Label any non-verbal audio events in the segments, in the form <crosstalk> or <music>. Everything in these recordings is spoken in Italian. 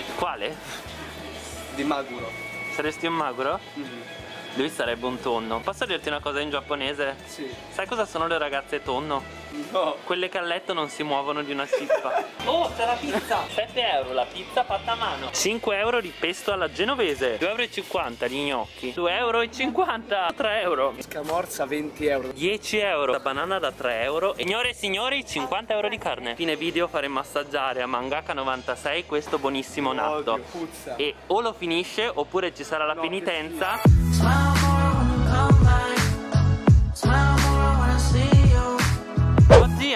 Quale? Di Maguro. Saresti un magro? Mhm. Lui sarebbe un tonno. Posso dirti una cosa in giapponese? Sì. Sai cosa sono le ragazze tonno? No. Quelle che a letto non si muovono di una cippa. <laughs> oh, c'è la pizza! 7 euro la pizza fatta a mano. 5 euro di pesto alla genovese. 2,50 euro gli gnocchi. 2,50 euro. 3 euro. Scamorza 20 euro. 10 euro. La banana da 3 euro. E signore e signori, 50 euro di carne. Fine video faremo assaggiare a Mangaka 96 questo buonissimo natto. Odio, puzza. E o lo finisce oppure ci sarà la No, penitenza.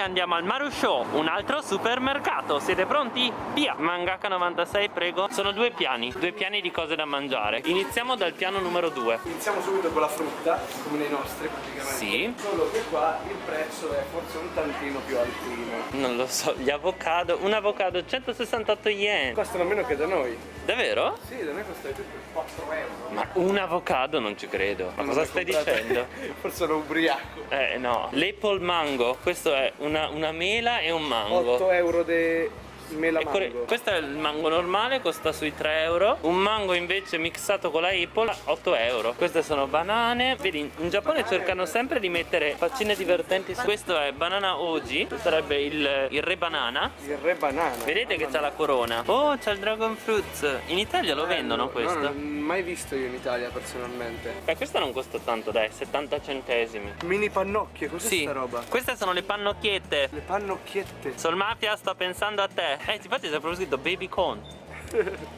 Andiamo al Maru Show, un altro supermercato. Siete pronti? Via! Mangaka 96, prego. Sono due piani, due piani di cose da mangiare. Iniziamo dal piano numero 2. Iniziamo subito con la frutta, come nei nostri praticamente. Sì. Solo che qua il prezzo è forse un tantino più altino. Non lo so, gli avocado, un avocado 168 yen. Costano meno che da noi. Davvero? Sì, da noi costa tutto 4 euro. Ma un avocado non ci credo. Ma Non cosa stai comprate? dicendo? <laughs> Forse sono ubriaco. Eh no, l'apple mango, questo è una, una mela e un mango. 8 euro di mela mango. questo è il mango normale, costa sui 3 euro. Un mango invece mixato con la apple, 8 euro. Queste sono banane. Vedi, in- Giappone Banane. cercano sempre di mettere faccine divertenti. Questo è banana oji, questo sarebbe il, il re banana. Il re banana. Vedete che c'ha la corona. Oh, c'è il dragon fruits. In Italia lo vendono Eh, No, questo. No, non mai visto io in Italia personalmente. Eh, questo non costa tanto, dai, 70 centesimi. Mini pannocchie, cos'è Sì, sta roba? queste sono le pannocchiette. Le pannocchiette. Sol Mafia sto pensando a te. Eh, infatti c'è proprio scritto baby corn.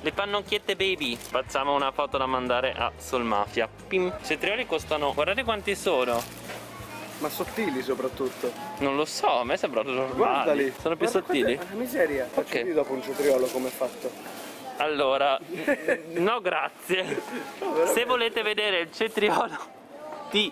Le pannocchiette baby. Facciamo una foto da mandare a Sol Mafia. Pim. Cetrioli costano. Guardate quanti sono. Ma sottili soprattutto. Non lo so, a me sembrano normali. Guardali. Sono più Guarda, sottili. guarda, La miseria. Faccio Ok. di dopo un cetriolo come è fatto. Allora, <laughs> no grazie. Se volete vedere il cetriolo di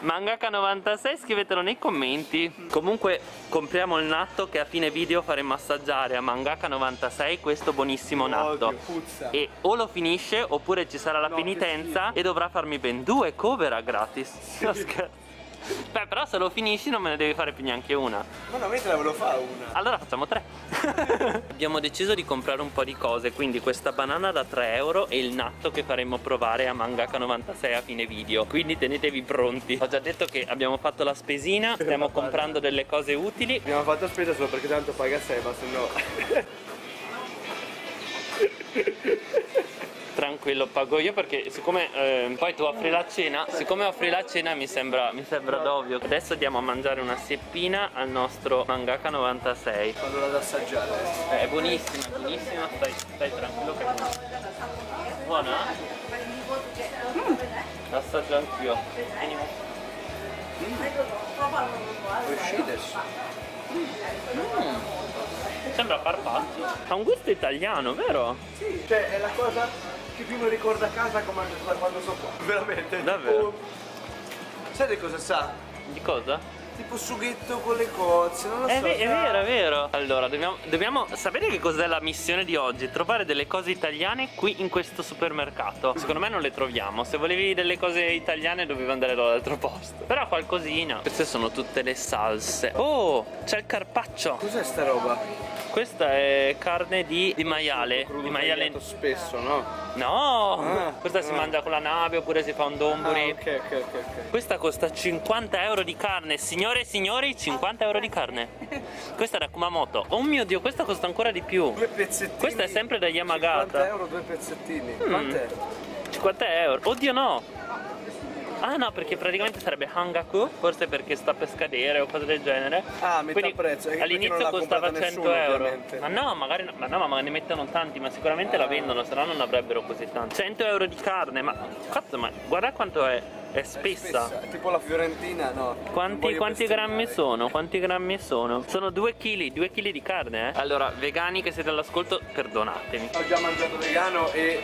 Mangaka 96 scrivetelo nei commenti. Comunque compriamo il natto che a fine video faremo assaggiare a Mangaka 96 questo buonissimo natto. Puzza. E o lo finisce oppure ci sarà la No, penitenza e dovrà farmi ben due cover a gratis. Scherzo. Beh, però se lo finisci non me ne devi fare più neanche una. Ma no, mentre ve lo fa una. Allora facciamo tre. <laughs> Abbiamo deciso di comprare un po' di cose, quindi questa banana da 3 euro e il natto che faremo provare a Mangaka 96 a fine video. Quindi tenetevi pronti. Ho già detto che abbiamo fatto la spesina, stiamo comprando delle cose utili. Abbiamo fatto spesa solo perché tanto paga Seba, se no. <laughs> Tranquillo, pago io perché siccome eh, poi tu offri la cena, siccome offri la cena mi sembra, mi sembra d'ovvio. Adesso andiamo a mangiare una seppina al nostro Mangaka 96. Vado ad assaggiare. Eh, è buonissima, è buonissima, stai, stai tranquillo che è buona. Buona? Assaggio anch'io. Vieni. Uscides. Sembra farfatti. Ha un gusto italiano, vero? Sì, cioè è la cosa che più mi ricorda a casa come da quando sono qua. Veramente. Davvero? Tipo... Sai di cosa sa? Di cosa? Tipo sughetto con le cozze, non lo È, so. ve- è sa- vero, è vero. Allora, dobbiamo, dobbiamo sapere che cos'è la missione di oggi? Trovare delle cose italiane qui in questo supermercato. Secondo me non le troviamo. Se volevi delle cose italiane dovevi andare dall'altro posto. Però qualcosina. Queste sono tutte le salse. Oh, c'è il carpaccio. Cos'è sta roba? Questa è carne di, di maiale. Di maiale. spesso, no? No! Ah, Questa si ah. mangia con la nave oppure si fa un. Ah, ok, ok, ok, ok. Questa costa 50 euro di carne, signore e signori, 50 euro di carne. Questa è da Kumamoto. Oh mio dio, questa costa ancora di più. Due pezzettini. Questa è sempre da Yamagata. 50 euro, due pezzettini. Mm. Quant'è? 50 euro. Oddio no! Ah no, perché praticamente sarebbe Hangaku, forse perché sta per scadere o cose del genere. Ah, metà Quindi prezzo, perché all'inizio costava comprata 100 nessuno, euro. ovviamente. Ma no, magari no, ma no, ma ne mettono tanti, ma sicuramente la vendono, se no non avrebbero così tanto. 100 euro di carne, ma cazzo, ma guarda quanto è, è spessa. È tipo la fiorentina, no? Quanti, quanti grammi sono? Quanti grammi sono? Sono 2 kg, 2 kg di carne, eh? Allora, vegani che siete all'ascolto, perdonatemi. Ho già mangiato vegano e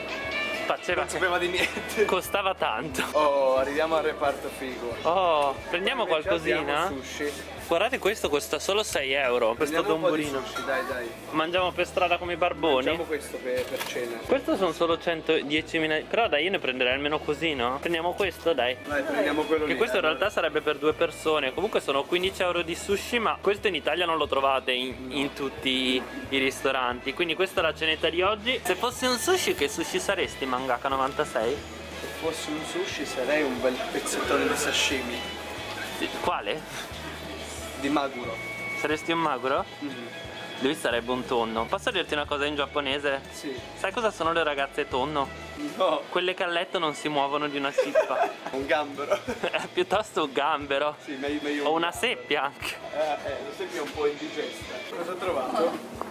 Faceva non sapeva di niente. costava tanto. Oh, arriviamo al reparto figo. Oh, prendiamo qualcosina? sushi. Guardate questo costa solo 6 euro. Questo sushi, dai, dai. Mangiamo per strada come i barboni. Facciamo questo per, per cena. Questo sono solo 110.000. Però dai, io ne prenderei almeno così, no? Prendiamo questo, dai. Dai, prendiamo quello Che lì. questo in realtà sarebbe per due persone. Comunque sono 15 euro di sushi, ma questo in Italia non lo trovate in, in tutti i ristoranti. Quindi questa è la cenetta di oggi. Se fosse un sushi, che sushi saresti, Mangaka 96? Se fossi un sushi sarei un bel pezzettone di sashimi. Quale? Di maguro. Saresti un magro? Mhm. Lui sarebbe un tonno. Posso dirti una cosa in giapponese? Sì. Sai cosa sono le ragazze tonno? No, Quelle che a letto non si muovono di una cippa. <laughs> un gambero. È <laughs> piuttosto un gambero. sì, meglio, meglio O un una gambero. seppia anche. Eh, eh, sai che è un po' indigesta. Cosa hai trovato?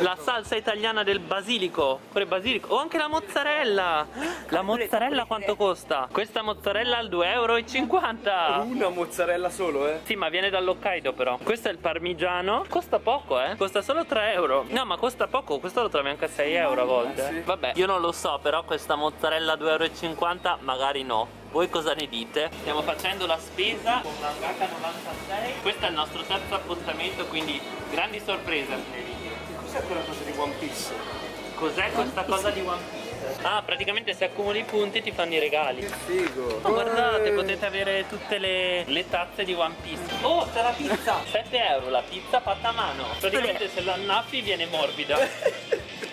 La salsa italiana del basilico. Pure basilico. O anche la mozzarella. La mozzarella quanto costa? Questa mozzarella al 2,50 euro. Una mozzarella solo, eh? Sì, ma viene dall'Hokkaido però. Questo è il parmigiano. Costa poco, eh? Costa solo 3 euro. No, ma costa poco. Questo lo trovi anche a 6 euro a volte. sì. Vabbè, io non lo so, però questa mozzarella a 2,50 euro magari no. Voi cosa ne dite? Stiamo facendo la spesa con Mangaka 96. Questo è il nostro terzo appuntamento, quindi grandi sorprese. Cos'è quella cosa di One Piece? Cos'è questa cosa di One Piece? Ah, praticamente se accumuli i punti ti fanno i regali. Che figo. Oh, guardate, Eh. potete avere tutte le, le tazze di One Piece. Oh, c'è la pizza! 7 euro la pizza fatta a mano. Praticamente se la annaffi viene morbida. <laughs>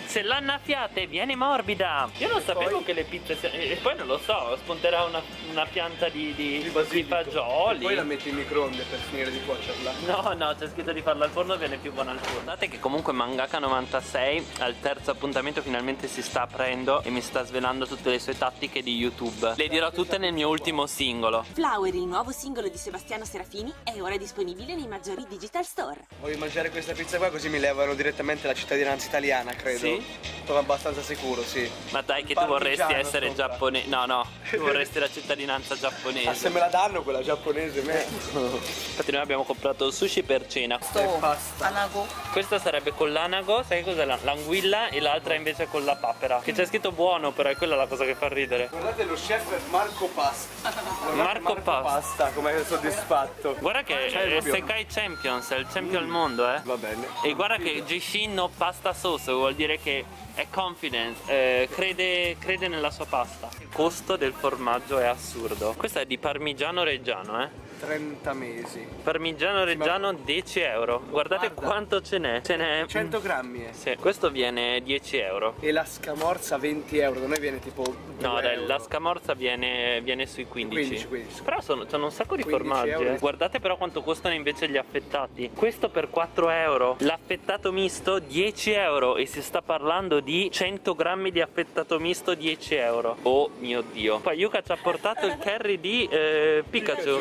Se la annaffiate viene morbida. Io non sapevo che le pizze siano. E poi non lo so, spunterà una, una pianta di, di, Di fagioli. E poi la metti in microonde per finire di cuocerla. No, no, c'è scritto di farla al forno viene più buona al forno. Guardate che comunque Mangaka 96 al terzo appuntamento finalmente si sta aprendo e mi sta svelando tutte le sue tattiche di YouTube. Le dirò tutte nel mio ultimo singolo. Flower, il nuovo singolo di Sebastiano Serafini, è ora disponibile nei maggiori digital store. Voglio mangiare questa pizza qua così mi levano direttamente la cittadinanza italiana, credo. Sì? Sono abbastanza sicuro, sì. Ma dai che tu vorresti essere sopra. giapponese. No, no, tu vorresti la cittadinanza Ah, se giapponese. me la danno quella giapponese, me. Infatti noi abbiamo comprato il sushi per cena. E basta. Questa sarebbe con l'anago, sai cos'è? la- L'anguilla e l'altra invece con la papera. Che c'è scritto buono, però è quella la cosa che fa ridere. Guardate lo chef Marco Pasta. <laughs> Guardate Marco Pasta. Pasta, come soddisfatto. Guarda che Cioè, è Sekai Champions, è il champion al mondo, eh. Va bene. E guarda che Jishin no pasta sauce vuol dire che è confident, eh, crede, crede nella sua pasta. Il costo del formaggio è assurdo. Questo è di parmigiano reggiano, eh. 30 mesi. Parmigiano reggiano 10 euro. Guardate Guarda. quanto ce n'è. Ce n'è. 100 grammi, eh. Sì, questo viene 10 euro. E la scamorza 20 euro, da noi viene tipo. No, 2 dai, euro. la scamorza viene, viene sui 15. 15, 15. Però sono, sono un sacco di 15 formaggi. euro. eh. Guardate però quanto costano invece gli affettati. Questo per 4 euro. L'affettato misto 10 euro. E si sta parlando di 100 grammi di affettato misto 10 euro. Oh mio dio. Poi Yuka ci ha portato il <laughs> curry di eh, Pikachu.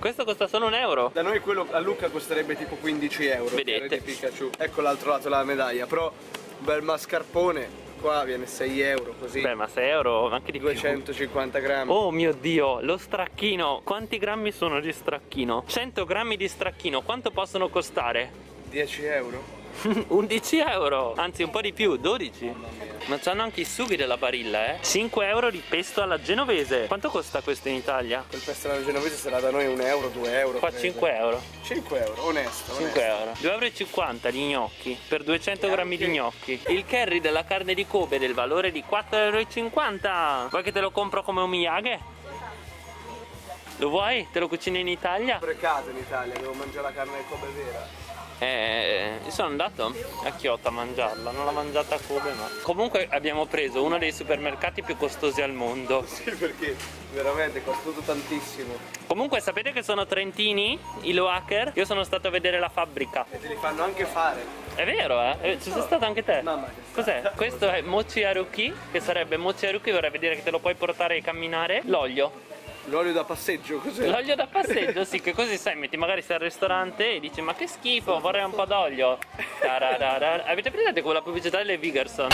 Questo costa solo un euro. Da noi quello a Lucca costerebbe tipo 15 euro. Vedete? Pikachu. Ecco l'altro lato della medaglia. Però bel mascarpone. Qua viene 6 euro così. Beh, ma 6 euro anche di più. 250 grammi. Oh mio dio, lo stracchino. Quanti grammi sono di stracchino? 100 grammi di stracchino, quanto possono costare? 10 euro. <laughs> 11 euro, anzi un po' di più, 12. Ma c'hanno anche i sughi della barilla, eh? 5 euro di pesto alla genovese. Quanto costa questo in Italia? Quel pestano genovese sarà da noi 1 euro, 2 euro. Qua credo. 5 euro. 5 euro, onesto. 5 euro. 2,50 euro di gnocchi per 200 grammi di gnocchi. Il curry della carne di Kobe del valore di 4,50 euro. Vuoi che te lo compro come un Miyage? Lo vuoi? Te lo cucino in Italia? Precato in Italia, devo mangiare la carne di Kobe vera. Eh, io sono andato a Kyoto a mangiarla, non l'ho mangiata Kobe ma... Comunque abbiamo preso uno dei supermercati più costosi al mondo. <laughs> Sì, perché veramente è costato tantissimo. Comunque sapete che sono trentini, i Loacker? Io sono stato a vedere la fabbrica. E te li fanno anche fare. È vero, eh? Eh, Ci sei stato anche te? Mamma che Cos'è? Questo è mochi haruki, che sarebbe mochi haruki, vorrebbe dire che te lo puoi portare e camminare. L'olio. L'olio da passeggio, cos'è? L'olio da <laughs> passeggio, sì, che così sai, metti magari sei al ristorante e dici ma che schifo, vorrei un po' d'olio. <laughs> Avete presente quella pubblicità delle Vigerson?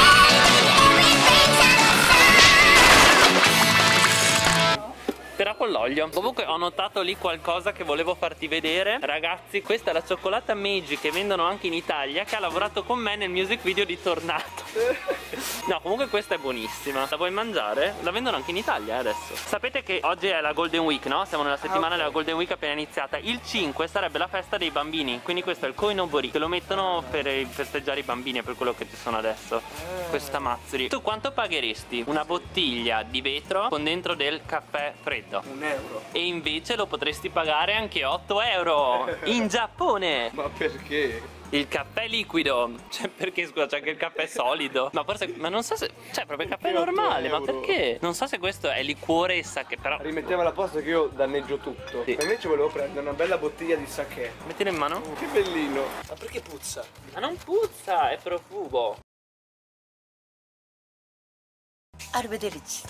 Con l'olio. Comunque ho notato lì qualcosa che volevo farti vedere. Ragazzi, questa è la cioccolata Meiji che vendono anche in Italia, che ha lavorato con me nel music video di Tornato. <laughs> No, comunque questa è buonissima. La vuoi mangiare? La vendono anche in Italia eh, adesso. Sapete che oggi è la Golden Week, no? Siamo nella settimana Ah, ok. della Golden Week appena iniziata. Il 5 sarebbe la festa dei bambini. Quindi questo è il Koinobori, che lo mettono per eh, festeggiare i bambini, per quello che ci sono adesso. Ah. Questa mazzuri. Tu quanto pagheresti una bottiglia di vetro con dentro del caffè freddo? Un euro. E invece lo potresti pagare anche 8 euro in <laughs> Giappone. Ma perché? Il caffè liquido, cioè perché scusa c'è anche il caffè solido? Ma forse, ma non so se, cioè proprio il caffè normale, ma 8 euro? perché? Non so se questo è liquore e sake, però Rimettiamola a posto che io danneggio tutto. Sì. Ma invece volevo prendere una bella bottiglia di sake. mettilo in mano. Che bellino. Ma perché puzza? Ma non puzza, è profumo. Arrivederci.